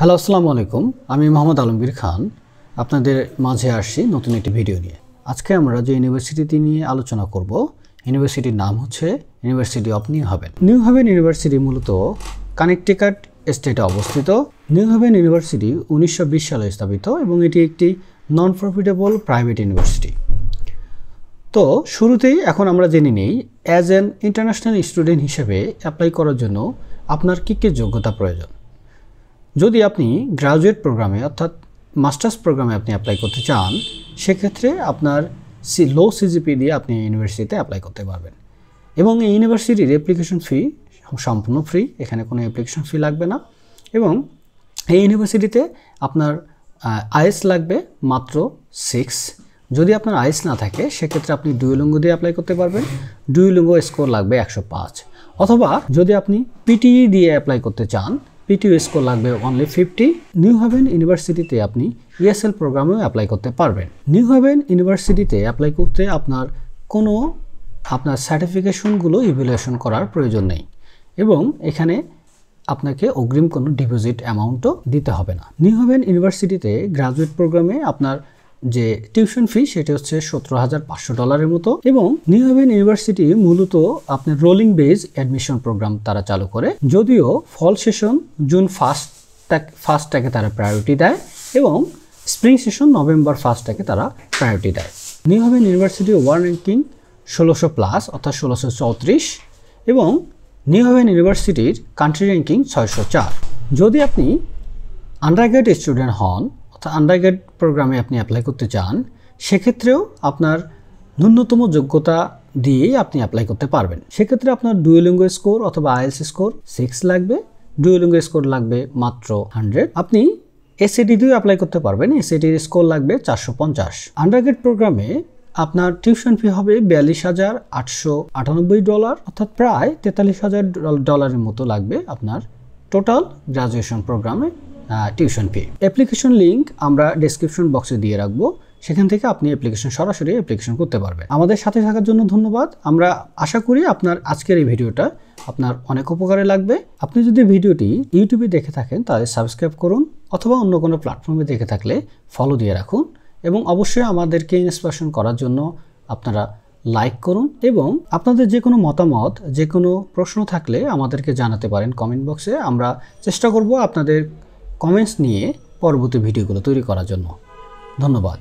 Hello আসসালামু আলাইকুম। আমি মোহাম্মদ আলমগীর খান। আপনাদের মাঝে আসছি নতুন একটি ভিডিও নিয়ে। আজকে আমরা যে ইউনিভার্সিটিটি নিয়ে আলোচনা করব, ইউনিভার্সিটির নাম হচ্ছে university of New Haven New Haven university মূলত কানেকটিকাট স্টেটে অবস্থিত। নিউ হাভেন ইউনিভার্সিটি উনিশশো বিশ সালে স্থাপিত এবং এটি একটি নন প্রফিটেবল প্রাইভেট ইউনিভার্সিটি তো শুরুতেই এখন আমরা জেনে নিই অ্যাজ অ্যান ইন্টারন্যাশনাল স্টুডেন্ট হিসেবে অ্যাপ্লাই করার জন্য আপনার কী কী যোগ্যতা প্রয়োজন? যদি আপনি গ্রাজুয়েট প্রোগ্রামে অর্থাৎ মাস্টার্স প্রোগ্রামে আপনি অ্যাপ্লাই করতে চান, সেক্ষেত্রে আপনার সি লো সিজিপি দিয়ে আপনি ইউনিভার্সিটিতে অ্যাপ্লাই করতে পারবেন। এবং এই ইউনিভার্সিটির অ্যাপ্লিকেশন ফি সম্পূর্ণ ফ্রি এখানে কোনো অ্যাপ্লিকেশন ফি লাগবে না। এবং এই ইউনিভার্সিটিতে আপনার আইএস লাগবে মাত্র সিক্স যদি আপনার আইএস না থাকে, সেক্ষেত্রে আপনি দুই ডুয়েলুঙ্গো দিয়ে অ্যাপ্লাই করতে পারবেন। দুই ডুয়েলুঙ্গো স্কোর লাগবে একশো পাঁচ। অথবা যদি আপনি পিটিই দিয়ে অ্যাপ্লাই করতে চান পিটিও স্কোর লাগবে অনলি ফিফটি নিউ হ্যাভেন ইউনিভার্সিটিতে আপনি ইএসএল প্রোগ্রামেও অ্যাপ্লাই করতে পারবেন। নিউ হ্যাভেন ইউনিভার্সিটিতে অ্যাপ্লাই করতে আপনার কোনো আপনার সার্টিফিকেশনগুলো ইভ্যালুয়েশন করার প্রয়োজন নেই। এবং এখানে আপনাকে অগ্রিম কোনো ডিপোজিট অ্যামাউন্টও দিতে হবে না। নিউ হ্যাভেন ইউনিভার্সিটিতে গ্রাজুয়েট প্রোগ্রামে আপনার যে টিউশন ফি সেটা হচ্ছে সতেরো হাজার পাঁচশো ডলারের মতো এবং নিউ হেভেন ইউনিভার্সিটি মূলত আপনার রোলিং বেজ অ্যাডমিশন প্রোগ্রাম তারা চালু করে। যদিও ফল সেশন জুন ফার্স্ট ফার্স্টটাকে তারা প্রায়োরিটি দেয় এবং স্প্রিং সেশন নভেম্বর ফার্স্টটাকে তারা প্রায়োরিটি দেয়। New Haven university world ranking ষোলোশো প্লাস অর্থাৎ ষোলোশো চৌত্রিশ এবং নিউ হেভেন ইউনিভার্সিটির কান্ট্রি র্যাঙ্কিং ছয়শো চার। যদি আপনি আন্ডারগ্রেড স্টুডেন্ট হন অর্থাৎ আন্ডারগ্রেড প্রোগ্রামে আপনি অ্যাপ্লাই করতে চান, সেক্ষেত্রেও আপনার ন্যূনতম যোগ্যতা দিয়েই আপনি অ্যাপ্লাই করতে পারবেন। সেক্ষেত্রে আপনার ডুয়েলিঙ্গো স্কোর অথবা আইএলস স্কোর সিক্স লাগবে। ডুয়েলিঙ্গো স্কোর লাগবে মাত্র হান্ড্রেড আপনি এসএডি দিয়েও অ্যাপ্লাই করতে পারবেন। এসএডির স্কোর লাগবে চারশো পঞ্চাশ। আন্ডারগ্রেড প্রোগ্রামে আপনার টিউশন ফি হবে বিয়াল্লিশ হাজার আটশো আটানব্বই ডলার অর্থাৎ প্রায় তেতাল্লিশ হাজার ডলারের মতো লাগবে আপনার টোটাল গ্রাজুয়েশন প্রোগ্রামে টিউশন ফি অ্যাপ্লিকেশন লিঙ্ক আমরা ডিসক্রিপশন বক্সে দিয়ে রাখব। সেখান থেকে আপনি অ্যাপ্লিকেশন সরাসরি অ্যাপ্লিকেশন করতে পারবেন। আমাদের সাথে থাকার জন্য ধন্যবাদ। আমরা আশা করি আপনার আজকের এই ভিডিওটা আপনার অনেক উপকারে লাগবে। আপনি যদি ভিডিওটি ইউটিউবে দেখে থাকেন, তাহলে সাবস্ক্রাইব করুন অথবা অন্য কোনো প্ল্যাটফর্মে দেখে থাকলে ফলো দিয়ে রাখুন এবং অবশ্যই আমাদেরকে ইন্সপিরেশন করার জন্য আপনারা লাইক করুন এবং আপনাদের যে কোনো মতামত, যে কোনো প্রশ্ন থাকলে আমাদেরকে জানাতে পারেন কমেন্ট বক্সে আমরা চেষ্টা করব আপনাদের কমেন্টস নিয়ে পরবর্তী ভিডিওগুলো তৈরি করার জন্য। ধন্যবাদ।